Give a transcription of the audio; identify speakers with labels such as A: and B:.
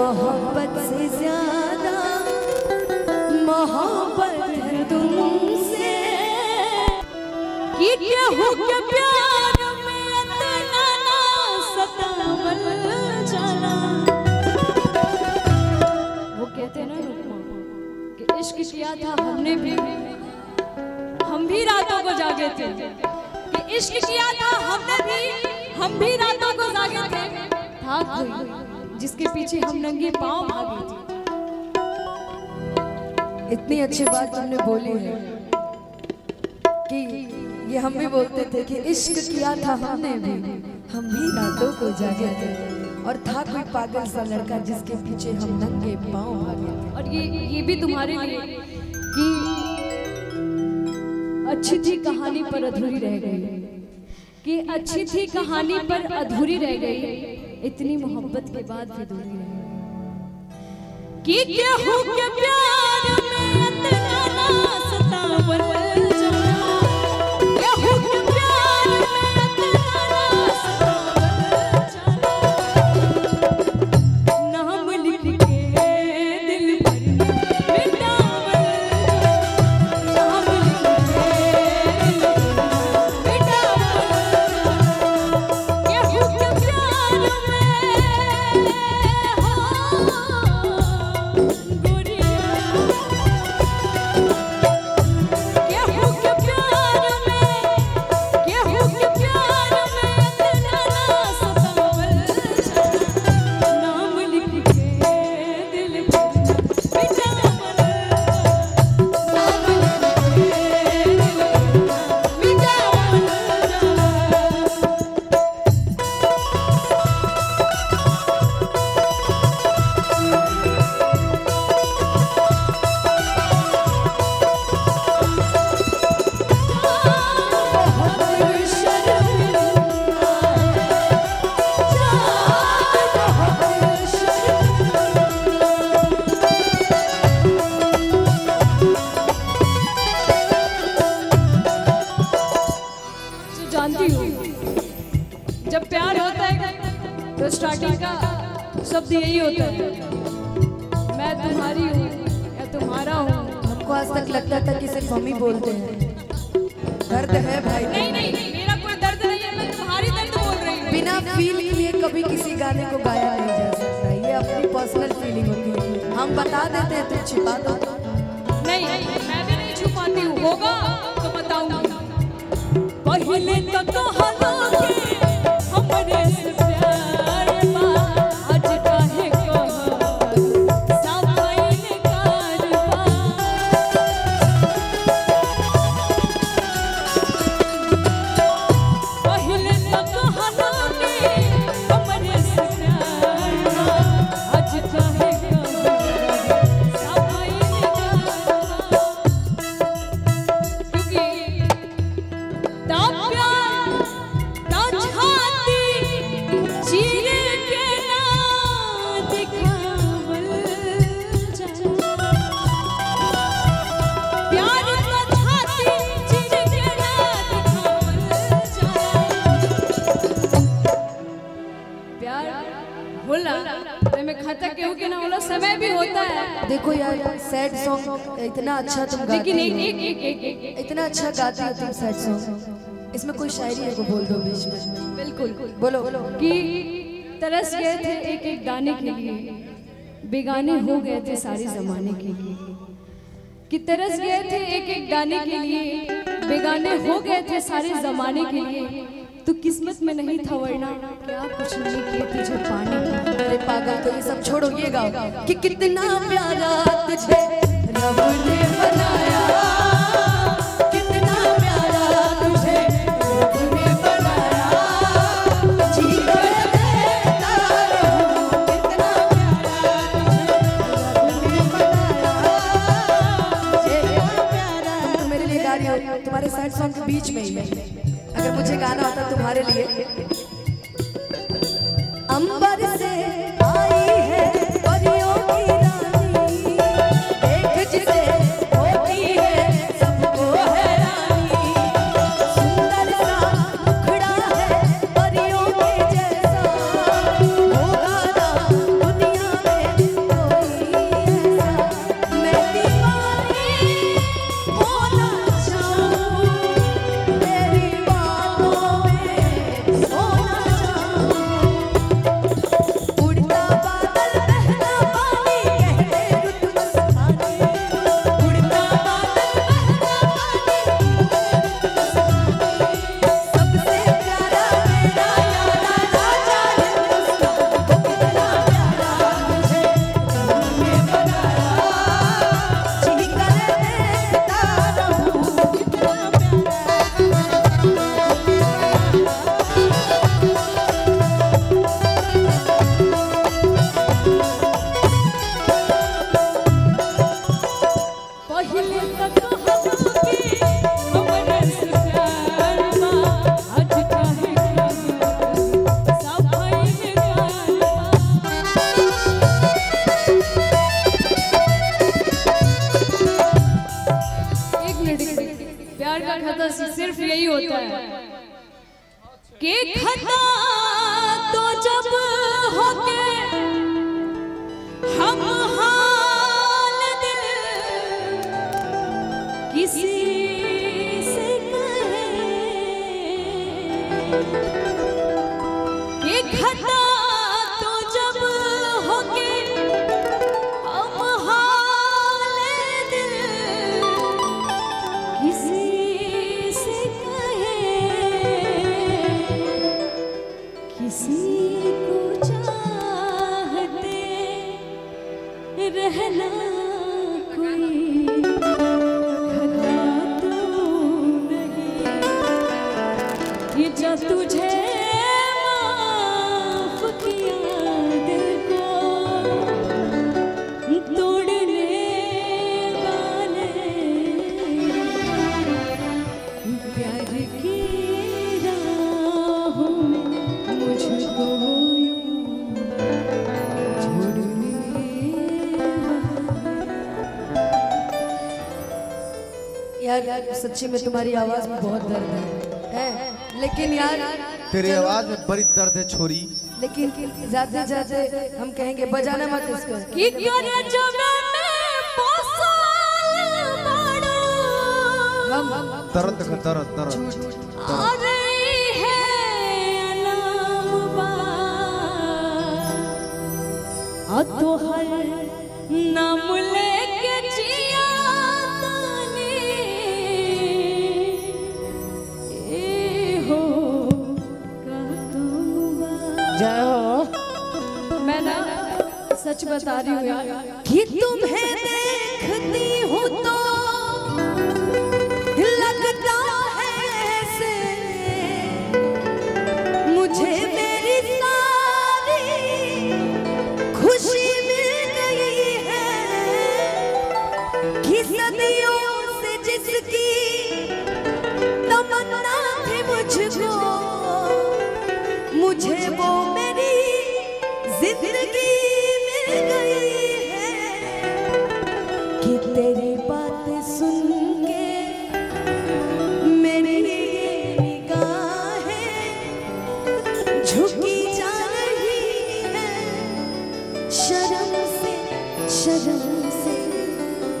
A: मोहब्बत से ज़्यादा मोहब्बत तुमसे।
B: कि केहू के प्यार में इतना ना सतावल जाला वो कहते ना रुकमा, कि इश्क किया था हमने भी। हम भी रातों को जागे थे। कि इश्क किया था हमने भी, हम भी रातों को जागे थे। था कोई जिसके पीछे हम नंगे पाँव भागे थे।
A: इतनी अच्छी बात तुमने बोली है कि ये हम भी बोलते थे कि इश्क किया था हमने भी। हम भी रातों को जागे थे और था कोई पागल सा लड़का जिसके पीछे हम नंगे पाँव भागे थे।
B: और ये ये भी तुम्हारे लिए कि अच्छी थी कहानी पर अधूरी रह गई। कि अच्छी थी कहानी पर अधूरी रह गई। इतनी मोहब्बत के बाद भी दूरी रहे। कि केहू के प्यार में इतना ना सतावल शब्द यही होता है। मैं तुम्हारी हूँ या तुम्हारा हूँ।
A: हमको आज तक लगता था कि सिर्फ़ हम ही बोलते हैं। दर्द है भाई।
B: नहीं नहीं मेरा कोई दर्द नहीं है मैं तुम्हारी दर्द बोल रही हूँ।
A: बिना फील किए कभी किसी गाने को गाया नहीं जा सकता। ये अपनी पर्सनल फीलिंग होती है। हम बता देते हैं तुम छिपा दो।
B: नहीं मैं भी नहीं छुपाती हूँ। होगा तो बताऊँगी। पहले तो कहलो कि हमरे होला समय भी होता है।
A: देखो यार सैड सॉन्ग इतना अच्छा तुम गाती
B: लेकिन एक
A: हो।
B: एक एक एक एक एक।
A: इतना अच्छा गाती हो तुम सैड सॉन्ग इसमें कोई शायरी है को बोल दो बीच में।
B: बिल्कुल।
A: बोलो। बोलो
B: कि तरस गए थे एक एक दाने के लिए। बेगाने हो गए थे सारे जमाने के लिए। कि तरस गए थे एक एक गाने के लिए। बेगाने हो गए थे सारे जमाने के लिए। तो किस्मत में नहीं था वरना क्या कुछ नहीं किए तुझे पाने
A: अरे पागल तो ये सब छोड़ो, ये गाओ कि कितना प्यारा तुझे। रब ने
B: बस सिर्फ़ यही होता है। कि खता तो जब होके हम हाल दिल किसी ये जो तुझे में मुझको यूँ
A: यार, सच्ची में तुम्हारी आवाज़ में बहुत दर्द है। है? लेकिन यार
C: तेरी आवाज़ में बड़ी दर्द है छोरी।
A: लेकिन ज़्यादा ज़्यादा हम कहेंगे बजाना मत इसको।
C: दर्द का दर्द दर्द।
B: है तो हर नाम हो ना सच बता रही हूँ।
A: कि तुम्हें देखती हूँ तो kitleri